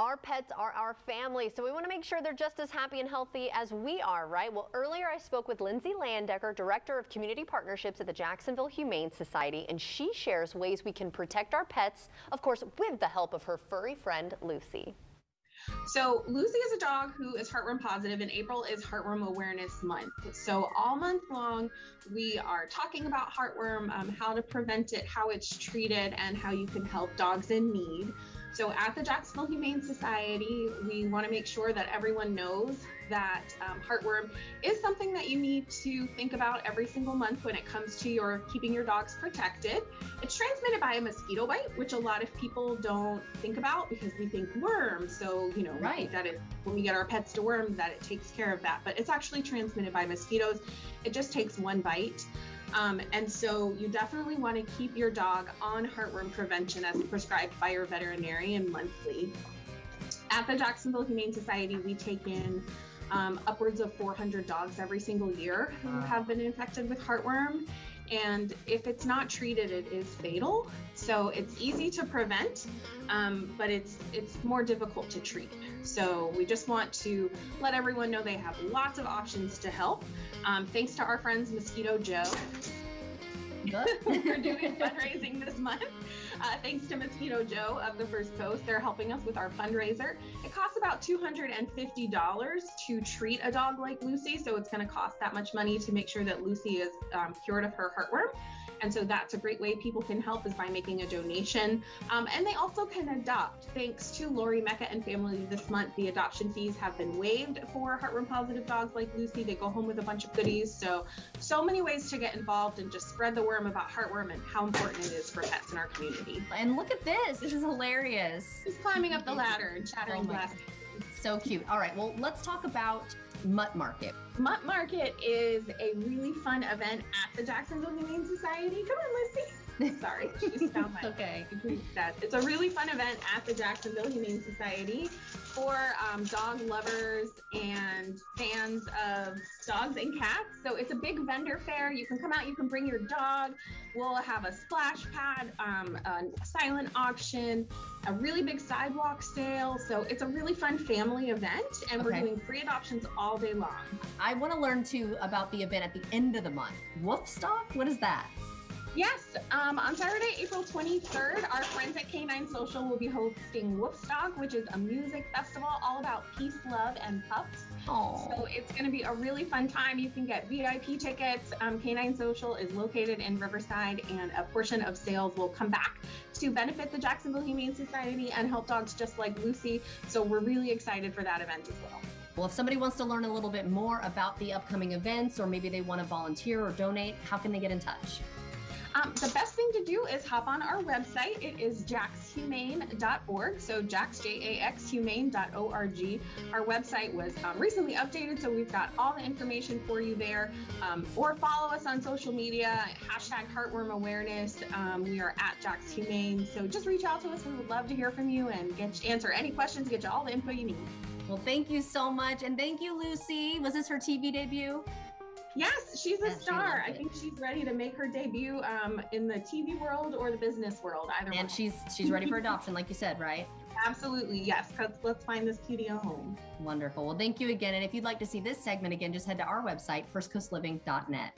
Our pets are our family, so we want to make sure they're just as happy and healthy as we are, right? Well, earlier I spoke with Lindsay Layendecker, Director of Community Partnerships at the Jacksonville Humane Society, and she shares ways we can protect our pets, of course, with the help of her furry friend, Lucy. So Lucy is a dog who is heartworm positive, and April is Heartworm Awareness Month. So all month long, we are talking about heartworm, um, how to prevent it, how it's treated, and how you can help dogs in need. So at the Jacksonville Humane Society, we want to make sure that everyone knows that um, heartworm is something that you need to think about every single month when it comes to your keeping your dogs protected. It's transmitted by a mosquito bite, which a lot of people don't think about because we think worm. So, you know, right. that it, when we get our pets to worm, that it takes care of that. But it's actually transmitted by mosquitoes. It just takes one bite. Um, and so you definitely want to keep your dog on heartworm prevention as prescribed by your veterinarian monthly. At the Jacksonville Humane Society, we take in um, upwards of 400 dogs every single year who have been infected with heartworm. And if it's not treated, it is fatal. So it's easy to prevent, um, but it's it's more difficult to treat. So we just want to let everyone know they have lots of options to help. Um, thanks to our friends Mosquito Joe. We're doing fundraising this month. Uh, thanks to Mosquito Joe of the First Coast. They're helping us with our fundraiser. It costs about $250 to treat a dog like Lucy, so it's going to cost that much money to make sure that Lucy is um, cured of her heartworm. And so that's a great way people can help is by making a donation. Um, and they also can adopt. Thanks to Lori Mecca and family this month, the adoption fees have been waived for heartworm positive dogs like Lucy. They go home with a bunch of goodies. So, so many ways to get involved and just spread the worm about heartworm and how important it is for pets in our community. And look at this. This is hilarious. He's climbing up the ladder and chattering oh glass. So cute. All right. Well, let's talk about Mutt Market. Mutt Market is a really fun event at the Jacksonville Humane Society. Come on, Lucy. Sorry, she's found my okay. It's a really fun event at the Jacksonville Humane Society for um, dog lovers and fans of dogs and cats. So it's a big vendor fair. You can come out, you can bring your dog. We'll have a splash pad, um, a silent auction, a really big sidewalk sale. So it's a really fun family event, and okay. we're doing free adoptions all day long. I want to learn too about the event at the end of the month. Woofstock? What is that? Yes, um, on Saturday, April 23rd, our friends at K9 Social will be hosting Woofstock, which is a music festival all about peace, love, and pups. Aww. So it's going to be a really fun time. You can get VIP tickets. Um, K9 Social is located in Riverside, and a portion of sales will come back to benefit the Jacksonville Humane Society and help dogs just like Lucy. So we're really excited for that event as well. Well, if somebody wants to learn a little bit more about the upcoming events, or maybe they want to volunteer or donate, how can they get in touch? Um, the best thing to do is hop on our website. It is jaxhumane.org. So jax, J-A-X, humane.org. Our website was um, recently updated, so we've got all the information for you there. Um, or follow us on social media, hashtag heartworm awareness. Um, we are at Jax Humane. So just reach out to us. We would love to hear from you and get answer any questions, get you all the info you need. Well, thank you so much. And thank you, Lucy. Was this her TV debut? Yes, she's a star. I think she's ready to make her debut um, in the TV world or the business world, either And she's she's ready for adoption, like you said, right? Absolutely, yes. Because let's find this cutie a home. Wonderful. Well, thank you again. And if you'd like to see this segment again, just head to our website, firstcoastliving.net.